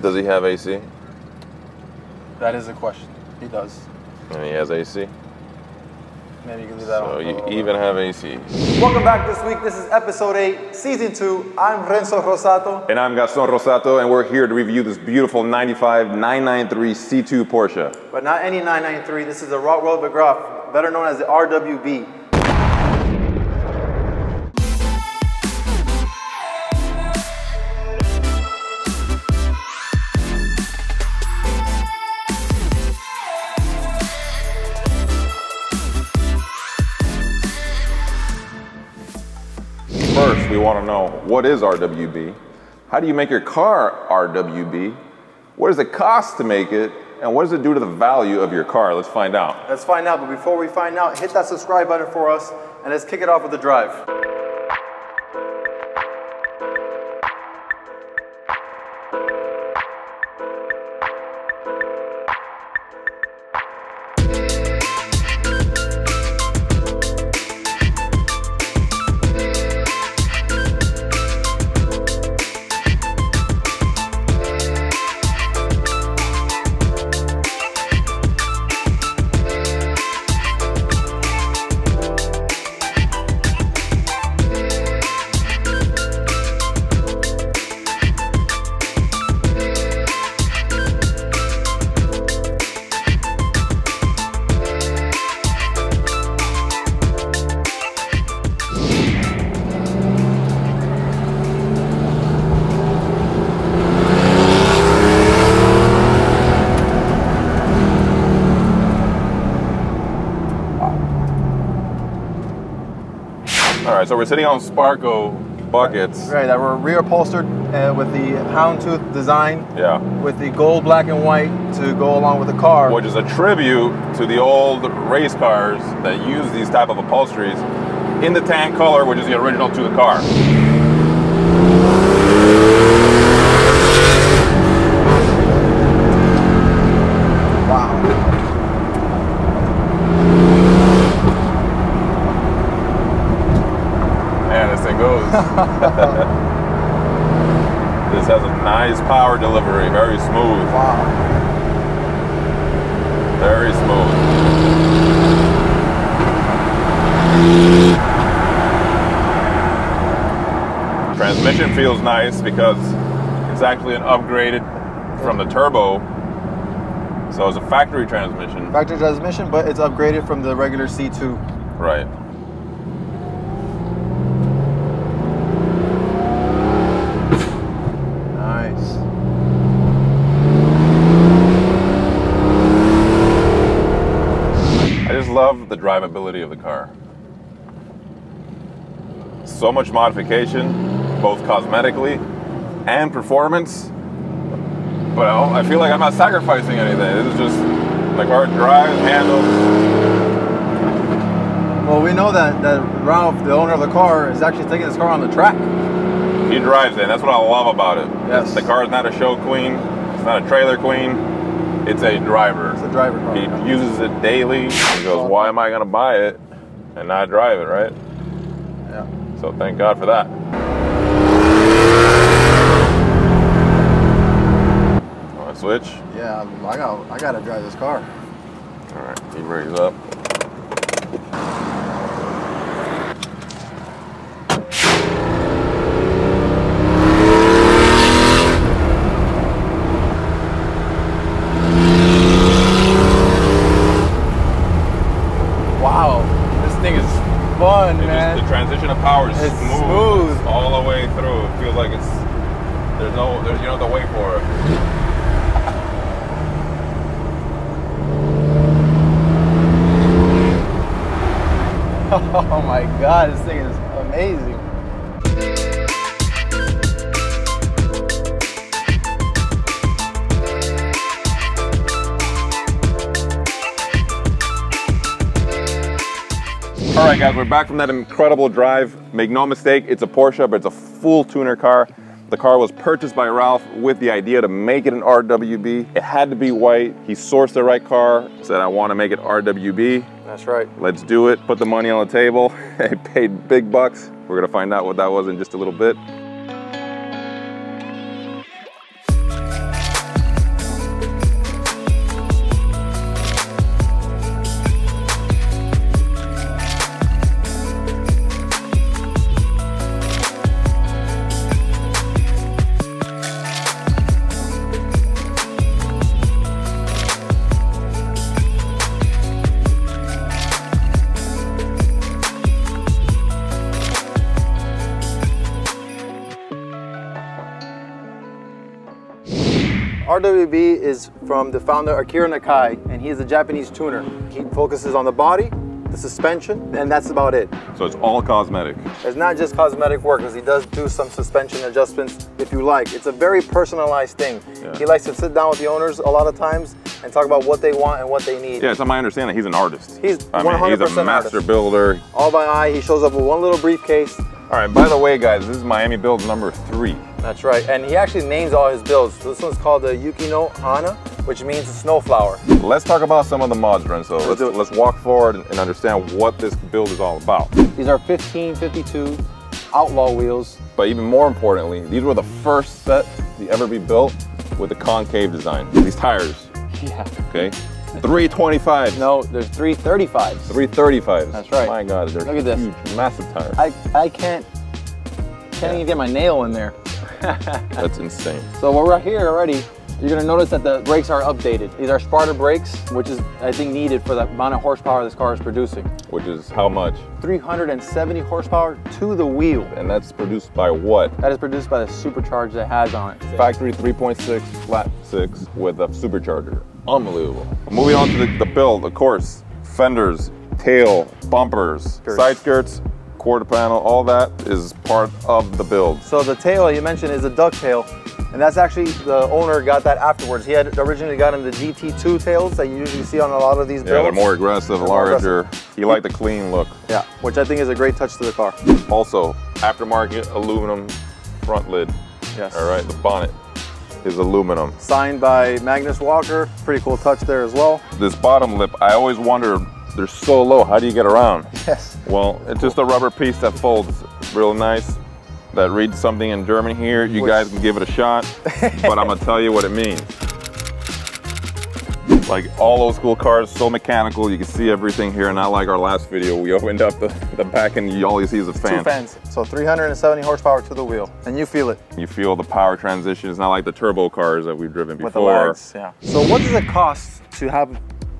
Does he have AC? That is a question. He does. And he has AC. Maybe you can leave that So on. for a you little even have AC. Welcome back this week. This is episode eight, season two. I'm Renzo Rossato. And I'm Gaston Rossato, and we're here to review this beautiful 95 993 C2 Porsche. But not any 993. This is a Rauh-Welt Begriff, better known as the RWB. We want to know what is RWB? How do you make your car RWB? What does it cost to make it? And what does it do to the value of your car? Let's find out. Let's find out. But before we find out, hit that subscribe button for us and let's kick it off with the drive. Right, so we're sitting on Sparco buckets. Right, that were rear upholstered uh, with the houndtooth design, Yeah. with the gold, black, and white to go along with the car. Which is a tribute to the old race cars that use these type of upholsteries in the tan color, which is the original to the car. This thing goes. this has a nice power delivery, very smooth, Wow. very smooth. Transmission feels nice because it's actually an upgraded from the turbo. So it's a factory transmission. Factory transmission, but it's upgraded from the regular C2. Right. Nice. I just love the drivability of the car. So much modification, both cosmetically and performance. But I feel like I'm not sacrificing anything. This is just the car drives, handles. Well, we know that, that Ralph, the owner of the car, is actually taking this car on the track. He drives it. That's what I love about it. Yes. The car is not a show queen. It's not a trailer queen. It's a driver. It's a driver car. He uses it daily. He goes, why am I going to buy it and not drive it, right? Yeah. So thank God for that. Want to switch? Yeah, I got I gotta drive this car. All right, he raise up. Wow, this thing is fun, It man. just, the transition of power is It's smooth, smooth. all the way through. It feels like it's there's no there's you don't have to wait for it. oh my god, this thing is amazing. All right, guys, we're back from that incredible drive. Make no mistake, it's a Porsche, but it's a full tuner car. The car was purchased by Ralph with the idea to make it an RWB. It had to be white. He sourced the right car, said, I want to make it RWB. That's right. Let's do it. Put the money on the table. He paid big bucks. We're gonna find out what that was in just a little bit. RWB is from the founder Akira Nakai, and he's a Japanese tuner. He focuses on the body, the suspension, and that's about it. So it's all cosmetic. It's not just cosmetic work, because he does do some suspension adjustments if you like. It's a very personalized thing. Yeah. He likes to sit down with the owners a lot of times and talk about what they want and what they need. Yeah, it's my understanding he's an artist. He's I mean, he's a 100% master artist. builder. All by eye, he shows up with one little briefcase. All right, by the way, guys, this is Miami build number three. That's right, and he actually names all his builds. This one's called the Yuki No Hana, which means snow flower. Let's talk about some of the mods, Renzo. Let's, it. let's walk forward and and understand what this build is all about. These are 1552 Outlaw wheels. But even more importantly, these were the first set to ever be built with the concave design. These tires, Yeah. okay? 325s, No, there's 335s. 335s. That's right. My God, they're Look at this. huge, massive tires. I, I can't, can't even get my nail in there. That's insane. So when we're here already, you're gonna notice that the brakes are updated. These are Sparta brakes, which is, I think, needed for the amount of horsepower this car is producing. Which is how much? 370 horsepower to the wheel. And that's produced by what? That is produced by the supercharger that it has on it. Factory 3.6 flat six with a supercharger. Unbelievable. Moving on to the, the build, of course, fenders, tail, bumpers, Skirts. side skirts, quarter panel, all that is part of the build. So the tail you mentioned is a duck tail, and that's actually the owner got that afterwards. He had originally gotten the GT2 tails that you usually see on a lot of these Yeah, they're more aggressive, They're larger. He liked the clean look. Yeah, which I think is a great touch to the car. Also, aftermarket aluminum front lid. Yes. All right, the bonnet is aluminum. Signed by Magnus Walker. Pretty cool touch there as well. This bottom lip, I always wonder, they're so low, how do you get around? Yes. Well, it's just a rubber piece that folds real nice. That reads something in German here. You Which- guys can give it a shot, but I'm gonna tell you what it means. Like all old school cars, so mechanical. You can see everything here, not like our last video. We opened up the, the back and you all you see is a fan. Two fans. So 370 horsepower to the wheel, and you feel it You feel the power transition. It's not like the turbo cars that we've driven before. with the lags. Yeah. So what does it cost to have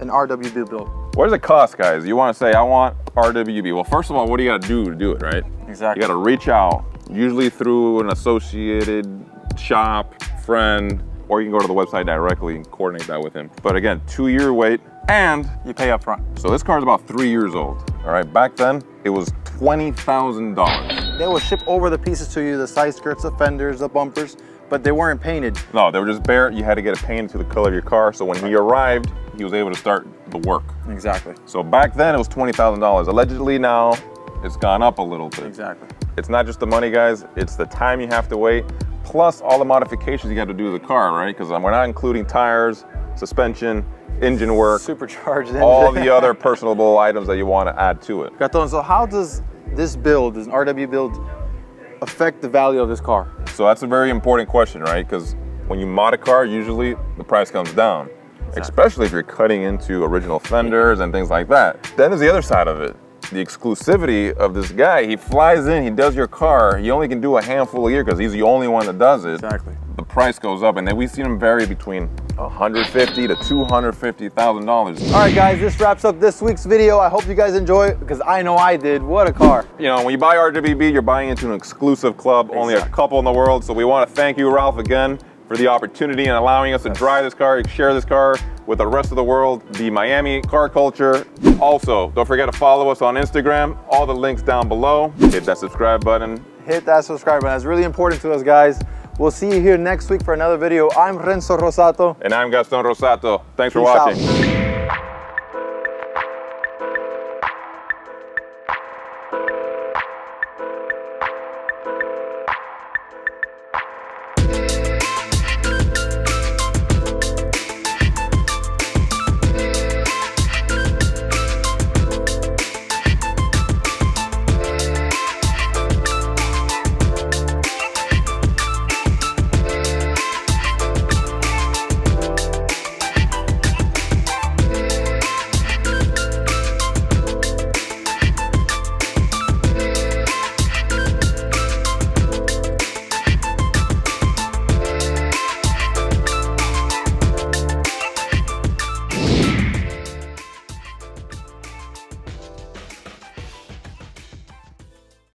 an RWB build? What does it cost, guys? You want to say, I want RWB. Well, first of all, what do you got to do to do it, right? Exactly. You got to reach out, usually through an associated shop, friend, or you can go to the website directly and coordinate that with him. But again, two year wait, and You pay up front. so this car is about three years old. All right, back then it was $20,000. They will ship over the pieces to you, the side skirts, the fenders, the bumpers, but they weren't painted. No, they were just bare. You had to get it painted to the color of your car. So when he arrived, he was able to start the work. Exactly. So back then it was $20,000. Allegedly now it's gone up a little bit. Exactly. It's not just the money, guys. It's the time you have to wait, plus all the modifications you got to do to the car, right? Because um, we're not including tires, suspension, engine work, Supercharged engine. all the other personable items that you want to add to it. Gaston, so how does this build, this RW build, affect the value of this car? So that's a very important question, right? Because when you mod a car, usually the price comes down, especially if you're cutting into original fenders and things like that. Then there's the other side of it. The exclusivity of this guy, he flies in, he does your car, he only can do a handful a year because he's the only one that does it. Exactly. The price goes up, and then we've seen them vary between 150 to 250 thousand dollars. All right, guys, this wraps up this week's video. I hope you guys enjoy it because I know I did. What a car. You know, when you buy RWB, you're buying into an exclusive club, only a couple in the world. So we want to thank you, Ralph, again for the opportunity and allowing us to drive this car, share this car with the rest of the world, the Miami car culture. Also, don't forget to follow us on Instagram. All the links down below. Hit that subscribe button. Hit that subscribe button. That's really important to us, guys. We'll see you here next week for another video. I'm Renzo Rossato. And I'm Gaston Rossato. Thanks for Peace out. watching.